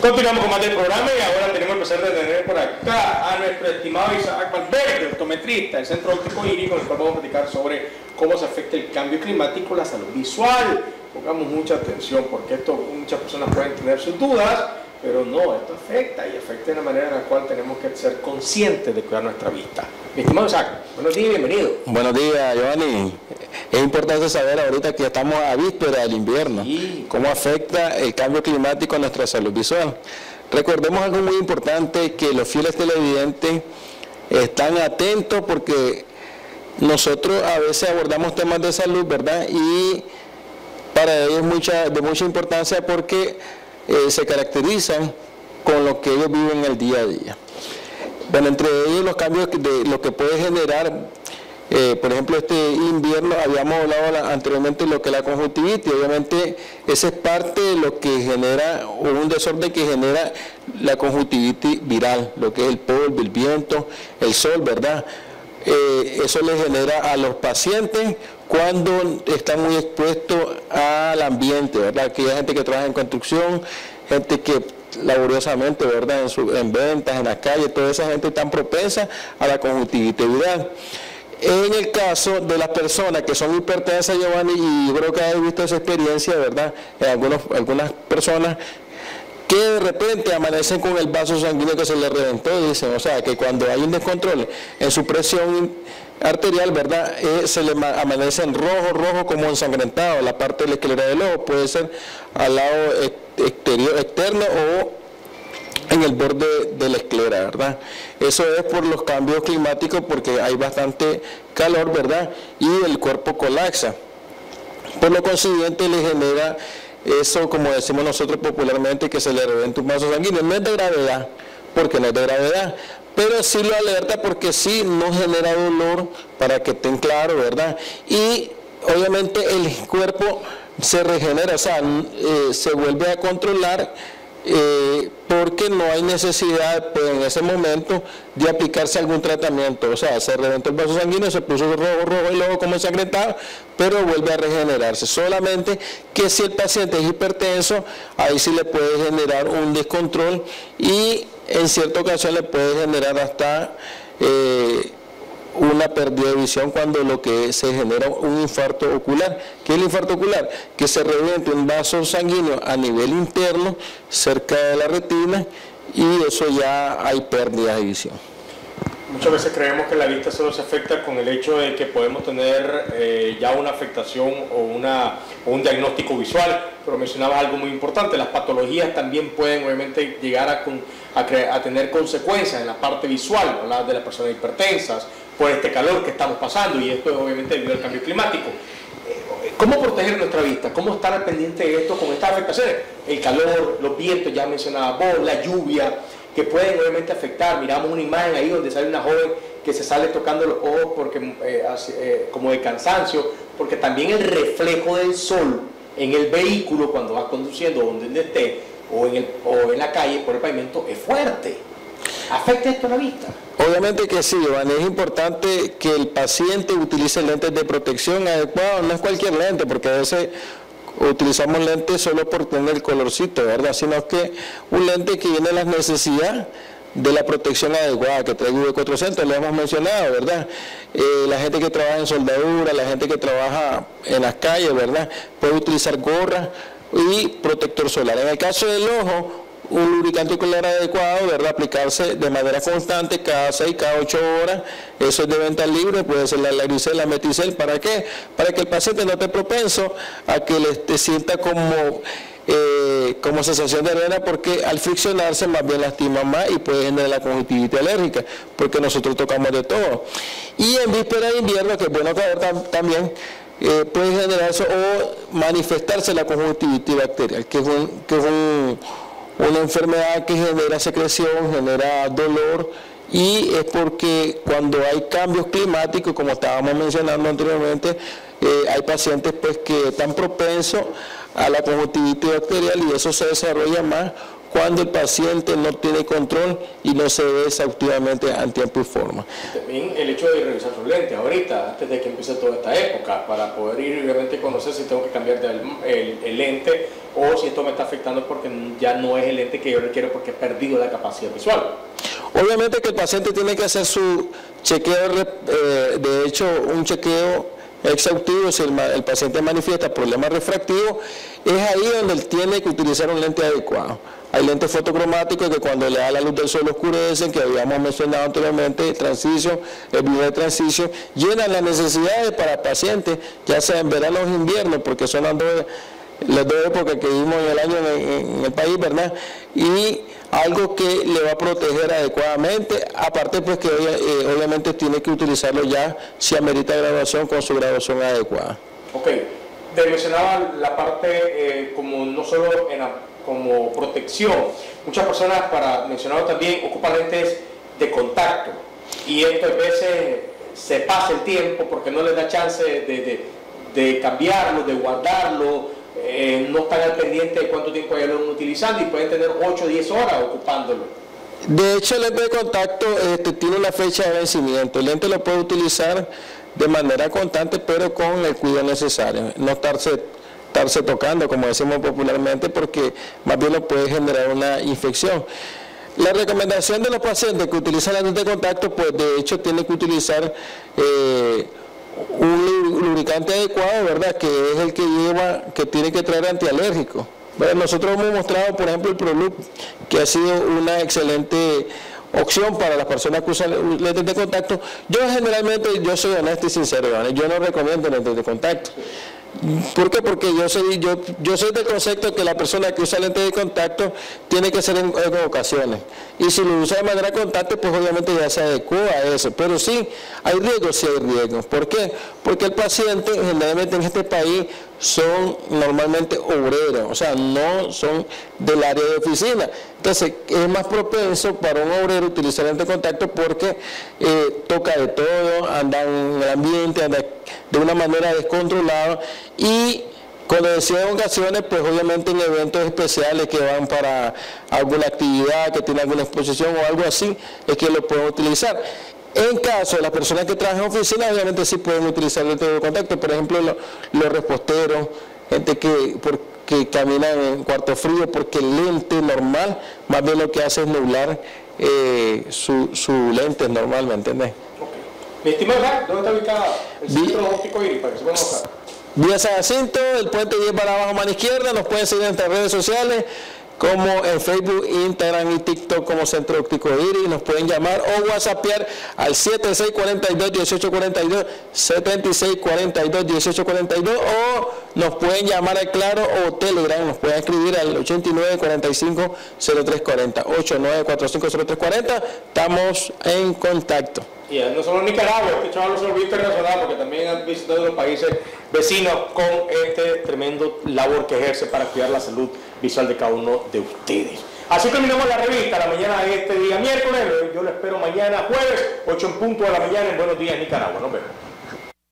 Continuamos con más del programa y ahora tenemos el placer de tener por acá a nuestro estimado Isaac Valverde, optometrista del Centro Óptico Iri, con el cual vamos a platicar sobre cómo se afecta el cambio climático la salud visual. Pongamos mucha atención porque esto muchas personas pueden tener sus dudas, pero no, esto afecta y afecta de una manera en la cual tenemos que ser conscientes de cuidar nuestra vista. Mi estimado Isaac, buenos días y bienvenido. Buenos días, Giovanni. Es importante saber ahorita que estamos a víspera del invierno, Sí. cómo afecta el cambio climático a nuestra salud visual. Recordemos algo muy importante, que los fieles televidentes están atentos porque nosotros a veces abordamos temas de salud, ¿verdad? Y para ellos es mucha, de mucha importancia porque eh, se caracterizan con lo que ellos viven el día a día. Bueno, entre ellos los cambios de lo que puede generar, eh, por ejemplo, este invierno, habíamos hablado la- anteriormente de lo que es la conjuntivitis, obviamente esa es parte de lo que genera, o un desorden que genera la conjuntivitis viral, lo que es el polvo, el viento, el sol, ¿verdad? Eh, eso le genera a los pacientes cuando están muy expuestos al ambiente, ¿verdad? Aquella gente que trabaja en construcción, gente que laboriosamente, ¿verdad? En, su- en ventas, en la calle, toda esa gente tan propensa a la conjuntivitis viral. En el caso de las personas que son hipertensas, Giovanni, y yo creo que has visto esa experiencia, ¿verdad? En algunos, algunas personas que de repente amanecen con el vaso sanguíneo que se les reventó, dicen, o sea, que cuando hay un descontrol en su presión arterial, ¿verdad? Eh, se le ma- amanece rojo, rojo como ensangrentado, la parte de la esclera del ojo, puede ser al lado ex- exterior, externo o en el borde de la esclera, ¿verdad? Eso es por los cambios climáticos porque hay bastante calor, ¿verdad? Y el cuerpo colapsa. Por lo consiguiente le genera eso, como decimos nosotros popularmente, que se le reventa un vaso sanguíneo. No es de gravedad, porque no es de gravedad, pero sí lo alerta porque sí no genera dolor, para que estén claros, ¿verdad? Y obviamente el cuerpo se regenera, o sea, eh, se vuelve a controlar eh, porque no hay necesidad pues, en ese momento de aplicarse algún tratamiento. O sea, se reventó el vaso sanguíneo, se puso rojo, rojo y luego como ensangrentado, pero vuelve a regenerarse. Solamente que si el paciente es hipertenso, ahí sí le puede generar un descontrol y en cierta ocasión le puede generar hasta... eh, una pérdida de visión cuando lo que se genera un infarto ocular. ¿Qué es el infarto ocular? Que se reviente un vaso sanguíneo a nivel interno, cerca de la retina, y eso ya hay pérdida de visión. Muchas veces creemos que la vista solo se afecta con el hecho de que podemos tener eh, ya una afectación o, una, o un diagnóstico visual, pero mencionaba algo muy importante, las patologías también pueden obviamente llegar a, tener consecuencias en la parte visual, hablar de las personas hipertensas, por este calor que estamos pasando y esto es obviamente debido al cambio climático. Eh, ¿Cómo proteger nuestra vista? ¿Cómo estar al pendiente de esto con estas afectaciones? El calor, los vientos, ya mencionaba vos, la lluvia, que pueden obviamente afectar. Miramos una imagen ahí donde sale una joven que se sale tocando los ojos porque, eh, eh, como de cansancio, porque también el reflejo del sol en el vehículo cuando va conduciendo donde esté o en, el- o en la calle por el pavimento es fuerte. ¿Afecta esto a la vista? Obviamente que sí, Giovanni, es importante que el paciente utilice lentes de protección adecuados, no es cualquier lente, porque a veces utilizamos lentes solo por tener el colorcito, ¿verdad? Sino que un lente que viene a las necesidades de la protección adecuada que trae V400, lo hemos mencionado, ¿verdad? Eh, la gente que trabaja en soldadura, la gente que trabaja en las calles, ¿verdad? Puede utilizar gorra y protector solar. En el caso del ojo, un lubricante ocular adecuado, ¿verdad? Aplicarse de manera constante cada 6, cada 8 horas. Eso es de venta libre, puede ser la laricel, la meticel. ¿Para qué? Para que el paciente no esté propenso a que le te sienta como, eh, como sensación de arena, porque al friccionarse más bien lastima más y puede generar la conjuntivitis alérgica, porque nosotros tocamos de todo. Y en víspera de invierno, que es bueno tam- también, eh, puede generarse o manifestarse la conjuntivitis bacterial, que es un, que es un una enfermedad que genera secreción, genera dolor y es porque cuando hay cambios climáticos, como estábamos mencionando anteriormente, eh, hay pacientes pues que están propensos a la conjuntivitis bacterial y eso se desarrolla más cuando el paciente no tiene control y no se ve exhaustivamente en tiempo y forma. También el hecho de revisar sus lentes ahorita, antes de que empiece toda esta época, para poder ir realmente conocer si tengo que cambiar el, el, lente o si esto me está afectando porque ya no es el lente que yo requiero porque he perdido la capacidad visual. Obviamente que el paciente tiene que hacer su chequeo, eh, de hecho un chequeo exhaustivo, si el, paciente manifiesta problemas refractivos, es ahí donde él tiene que utilizar un lente adecuado. Hay lentes fotocromáticos que cuando le da la luz del sol oscurecen, que habíamos mencionado anteriormente, el transicio, el video de transicio, llenan las necesidades para el paciente, ya sea en verano o en invierno, porque son las dos, las dos épocas que vivimos en el año en el país, ¿verdad? Y algo que le va a proteger adecuadamente, aparte pues que eh, obviamente tiene que utilizarlo ya si amerita graduación con su graduación adecuada. Ok, te mencionaba la parte eh, como no solo en como protección, muchas personas, para mencionarlo también, ocupan lentes de contacto y esto a veces se pasa el tiempo porque no les da chance de, de cambiarlo, de guardarlo, eh, no están al pendiente de cuánto tiempo lo van utilizando y pueden tener 8 o 10 horas ocupándolo. De hecho, el lente de contacto este, tiene una fecha de vencimiento. El lente lo puede utilizar de manera constante, pero con el cuidado necesario. No estarse, estarse tocando, como decimos popularmente, porque más bien lo puede generar una infección. La recomendación de los pacientes que utilizan el lente de contacto, pues de hecho tiene que utilizar eh, un lubricante adecuado, ¿verdad? Que es el que lleva, que tiene que traer antialérgico. nosotros hemos mostrado, por ejemplo, el Prolup, que ha sido una excelente opción para las personas que usan lentes de contacto. Yo generalmente, yo soy honesto y sincero, yo no recomiendo lentes de contacto. ¿Por qué? Porque yo soy, yo, yo soy del concepto que la persona que usa lentes de contacto tiene que ser en, ocasiones. Y si lo usa de manera constante, pues obviamente ya se adecua a eso. Pero sí, hay riesgos, sí hay riesgos. ¿Por qué? Porque el paciente generalmente en este país son normalmente obreros, o sea, no son del área de oficina. Entonces, es más propenso para un obrero utilizar de contacto porque eh, toca de todo, anda en el ambiente, anda de una manera descontrolada y cuando decía en ocasiones, pues obviamente en eventos especiales que van para alguna actividad, que tiene alguna exposición o algo así, es que lo pueden utilizar. En caso de las personas que trabajan en oficina, obviamente sí pueden utilizar el de contacto, por ejemplo, los, reposteros, gente que, que camina en cuarto frío, porque el lente normal, más bien lo que hace es nublar eh, su, su lente normal, ¿me entiendes? Mi estimado ¿dónde está ubicado el centro óptico Iris para que se Vía San Jacinto, el puente 10 para abajo, mano izquierda, nos pueden seguir en nuestras redes sociales como en Facebook, Instagram y TikTok como Centro Óptico Iris. Nos pueden llamar o whatsappear al 7642-1842, 7642-1842 o nos pueden llamar al Claro o Telegram, nos pueden escribir al 8945-0340, 8945-0340. Estamos en contacto. Y no solo Nicaragua, este chaval olvida internacional porque también han visitado los países vecinos con este tremendo labor que ejerce para cuidar la salud visual de cada uno de ustedes. Así terminamos la revista la mañana de este día miércoles. Yo lo espero mañana jueves, 8 en punto de la mañana en Buenos Días Nicaragua. Nos vemos.